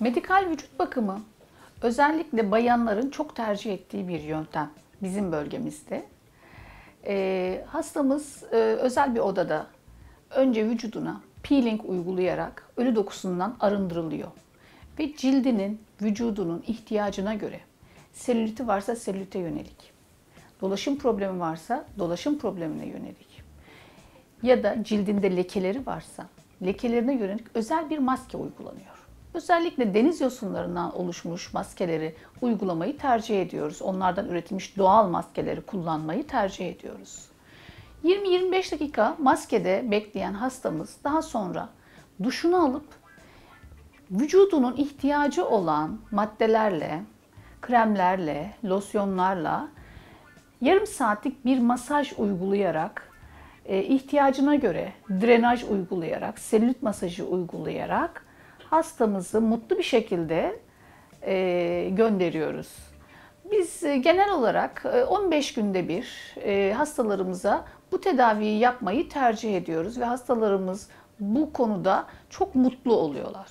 Medikal vücut bakımı özellikle bayanların çok tercih ettiği bir yöntem bizim bölgemizde. Ee, hastamız e, özel bir odada önce vücuduna peeling uygulayarak ölü dokusundan arındırılıyor. Ve cildinin, vücudunun ihtiyacına göre selüliti varsa selülite yönelik, dolaşım problemi varsa dolaşım problemine yönelik ya da cildinde lekeleri varsa lekelerine yönelik özel bir maske uygulanıyor. Özellikle deniz yosunlarından oluşmuş maskeleri uygulamayı tercih ediyoruz. Onlardan üretilmiş doğal maskeleri kullanmayı tercih ediyoruz. 20-25 dakika maskede bekleyen hastamız daha sonra duşunu alıp vücudunun ihtiyacı olan maddelerle, kremlerle, losyonlarla yarım saatlik bir masaj uygulayarak, e, ihtiyacına göre drenaj uygulayarak, selülit masajı uygulayarak hastamızı mutlu bir şekilde e, gönderiyoruz. Biz e, genel olarak e, 15 günde bir e, hastalarımıza bu tedaviyi yapmayı tercih ediyoruz ve hastalarımız bu konuda çok mutlu oluyorlar.